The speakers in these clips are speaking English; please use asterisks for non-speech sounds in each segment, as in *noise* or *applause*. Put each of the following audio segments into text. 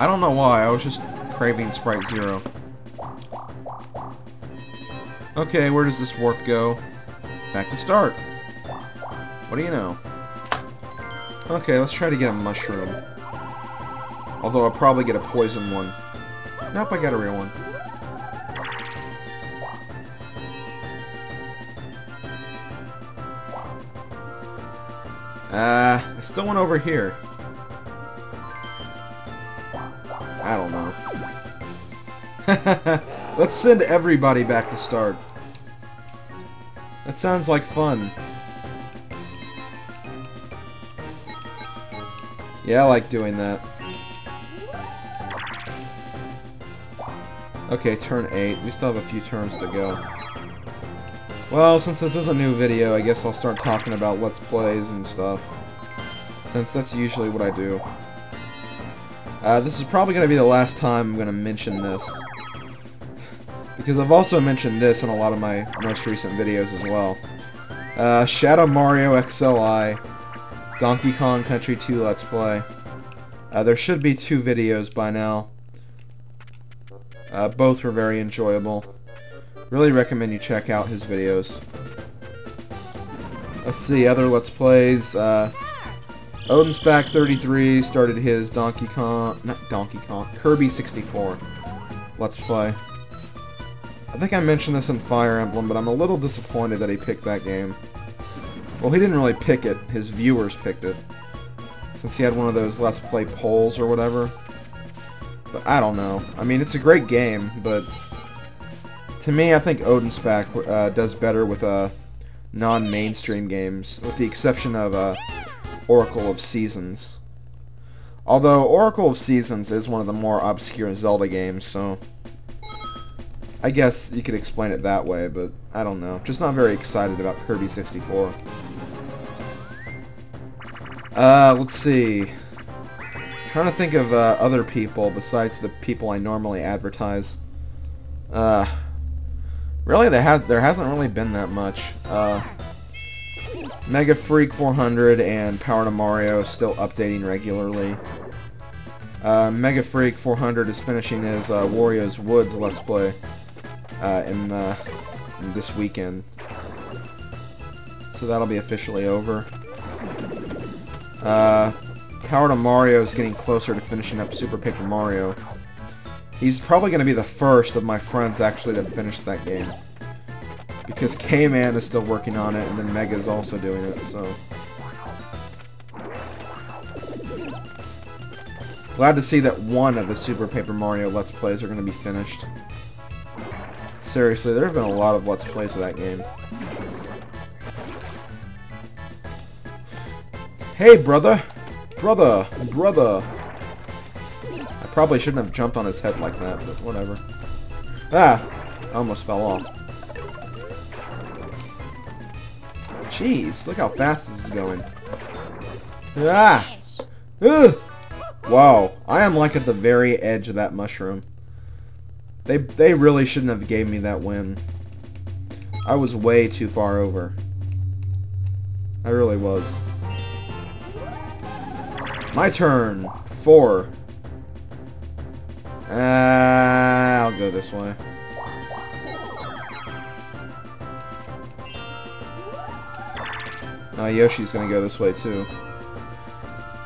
I don't know why, I was just craving Sprite Zero. Okay, where does this warp go? Back to start. What do you know? Okay, let's try to get a mushroom. Although I'll probably get a poison one. Nope, I got a real one. Uh, I still went over here. I don't know. *laughs* Let's send everybody back to start. That sounds like fun. Yeah, I like doing that. Okay, turn 8. We still have a few turns to go. Well, since this is a new video, I guess I'll start talking about Let's Plays and stuff. Since that's usually what I do. Uh, this is probably going to be the last time I'm going to mention this. Because I've also mentioned this in a lot of my most recent videos as well. Uh, Shadow Mario XLI, Donkey Kong Country 2 Let's Play. Uh, there should be two videos by now. Uh, both were very enjoyable. Really recommend you check out his videos. Let's see, other Let's Plays. Odin's Back 33 started his Donkey Kong, not Donkey Kong, Kirby 64 Let's Play. I think I mentioned this in Fire Emblem, but I'm a little disappointed that he picked that game. Well, he didn't really pick it. His viewers picked it. Since he had one of those Let's Play polls or whatever. But I don't know. I mean, it's a great game, but to me, I think Odin's Back uh, does better with uh, non-mainstream games, with the exception of uh, Oracle of Seasons. Although Oracle of Seasons is one of the more obscure Zelda games, so I guess you could explain it that way, but I don't know. Just not very excited about Kirby 64. Uh, let's see. trying to think of uh, other people besides the people I normally advertise. Uh, really, there, has, there hasn't really been that much. Uh, Mega Freak 400 and Power to Mario still updating regularly. Uh, Mega Freak 400 is finishing his uh, Wario's Woods Let's Play uh, in, uh, this weekend. So that'll be officially over. Uh, Power to Mario is getting closer to finishing up Super Paper Mario. He's probably going to be the first of my friends actually to finish that game. Because K-Man is still working on it, and then Mega is also doing it, so... Glad to see that one of the Super Paper Mario Let's Plays are going to be finished. Seriously, there have been a lot of Let's Plays of that game. Hey, brother! Brother! Brother! I probably shouldn't have jumped on his head like that, but whatever. Ah! I almost fell off. Jeez, look how fast this is going. Ah! Ugh! Wow, I am like at the very edge of that mushroom. They, they really shouldn't have gave me that win. I was way too far over. I really was. My turn. Four. Uh, I'll go this way. Uh, Yoshi's gonna go this way too.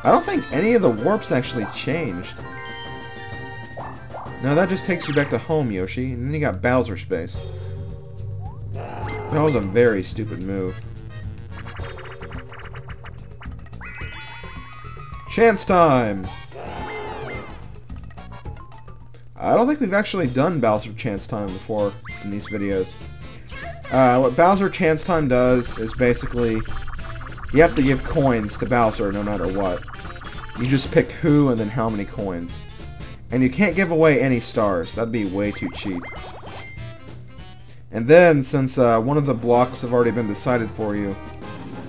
I don't think any of the warps actually changed. No, that just takes you back to home, Yoshi. And then you got Bowser space. That was a very stupid move. Chance time! I don't think we've actually done Bowser Chance Time before in these videos. Uh, what Bowser Chance Time does is basically you have to give coins to Bowser no matter what. You just pick who and then how many coins. And you can't give away any stars. That'd be way too cheap. And then, since uh, one of the blocks have already been decided for you,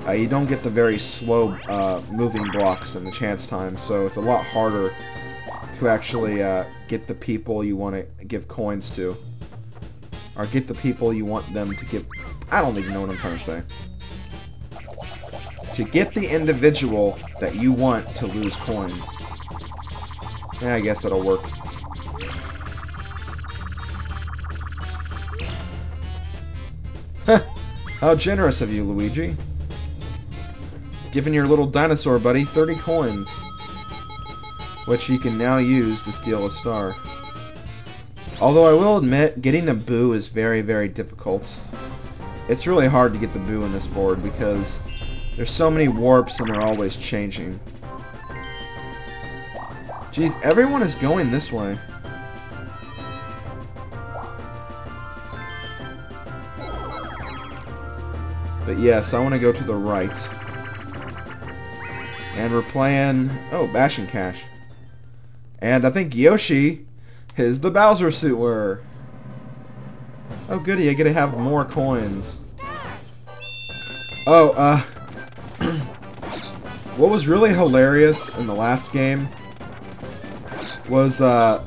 uh, you don't get the very slow uh, moving blocks in the chance time, so it's a lot harder to actually uh, get the people you want to give coins to. Or get the people you want them to give... I don't even know what I'm trying to say to get the individual that you want to lose coins. Yeah, I guess that'll work. How generous of you, Luigi. Giving your little dinosaur buddy 30 coins. Which he can now use to steal a star. Although I will admit, getting a Boo is very, very difficult. It's really hard to get the Boo in this board because there's so many warps and they're always changing. Geez, everyone is going this way. But yes, I want to go to the right. And we're playing... Oh, Bash and Cash. And I think Yoshi is the Bowser suit wearer. Oh goody, I get to have more coins. Oh, uh... what was really hilarious in the last game was, uh...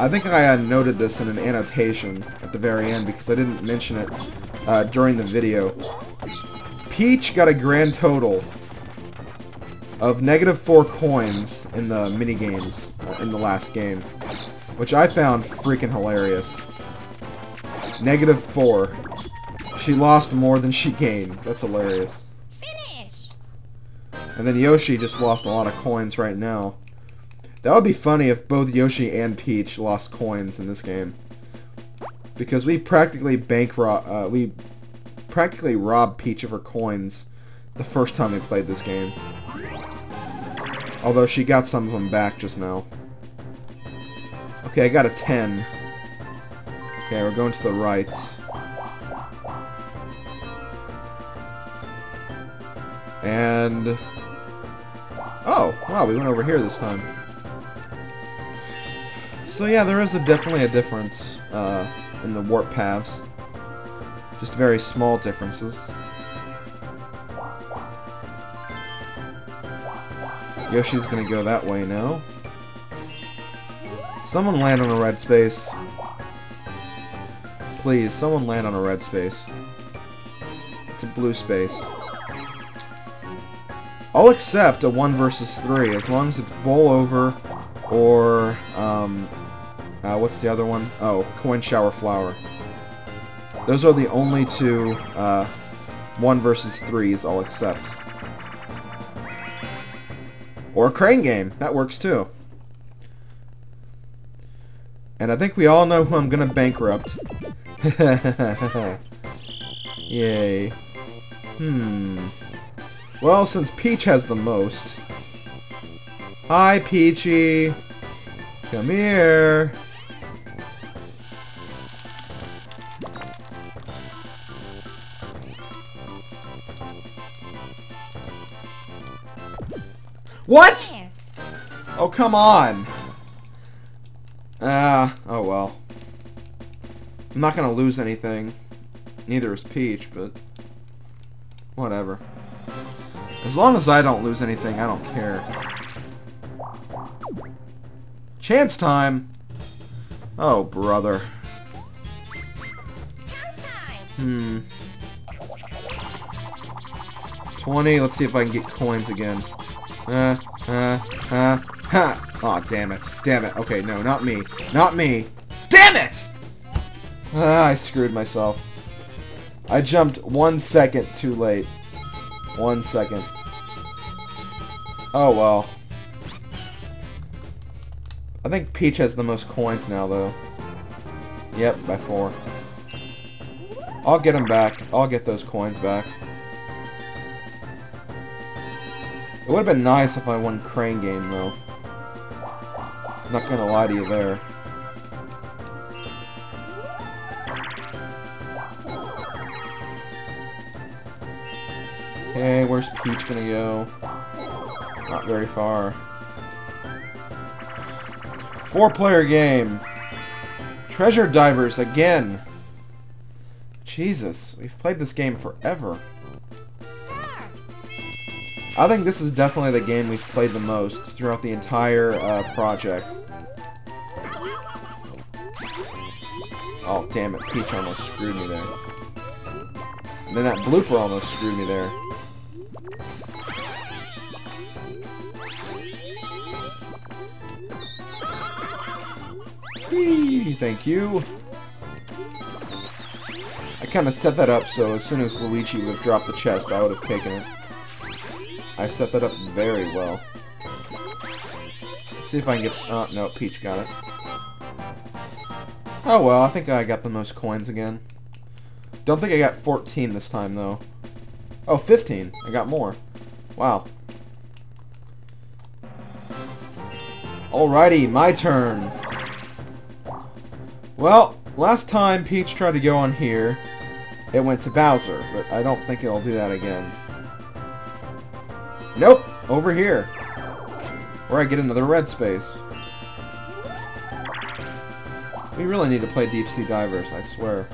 I think I noted this in an annotation at the very end because I didn't mention it uh, during the video. Peach got a grand total of negative four coins in the mini games uh, in the last game, which I found freaking hilarious. Negative four. She lost more than she gained. That's hilarious. And then Yoshi just lost a lot of coins right now. That would be funny if both Yoshi and Peach lost coins in this game. Because we practically bankrupt, uh, we practically robbed Peach of her coins the first time we played this game. Although she got some of them back just now. Okay, I got a 10. Okay, we're going to the right. And... Oh, wow, we went over here this time. So yeah, there is a, definitely a difference uh, in the warp paths. Just very small differences. Yoshi's gonna go that way now. Someone land on a red space. Please, someone land on a red space. It's a blue space. I'll accept a 1 versus 3 as long as it's bowl over or, um, uh, what's the other one? Oh, coin shower flower. Those are the only two uh, 1 versus 3s I'll accept. Or crane game. That works too. And I think we all know who I'm going to bankrupt. *laughs* Yay. Hmm. Well, since Peach has the most... Hi, Peachy! Come here! What? Oh, come on. Ah, oh well. I'm not gonna lose anything. Neither is Peach, but... Whatever. As long as I don't lose anything, I don't care. Chance time! Oh, brother. Hmm. 20, let's see if I can get coins again. Uh, uh, uh, ha! Aw, oh, damn it. Damn it. Okay, no, not me. Not me. Damn it! Ah, I screwed myself. I jumped one second too late. One second. Oh, well. I think Peach has the most coins now, though. Yep, by four. I'll get them back. I'll get those coins back. It would have been nice if I won Crane Game, though. Not gonna lie to you there. Okay, where's Peach gonna go? Not very far. Four-player game. Treasure Divers again. Jesus, we've played this game forever. I think this is definitely the game we've played the most throughout the entire uh, project. Oh, damn it. Peach almost screwed me there. And then that blooper almost screwed me there. Whee! Thank you. I kind of set that up so as soon as Luigi would have dropped the chest, I would have taken it. I set that up very well. Let's see if I can get... Oh, no, Peach got it. Oh well, I think I got the most coins again. Don't think I got 14 this time, though. Oh, 15. I got more. Wow. Alrighty, my turn. Well, last time Peach tried to go on here, it went to Bowser, but I don't think it'll do that again. Nope, over here. Where I get another red space. We really need to play Deep Sea Divers, I swear.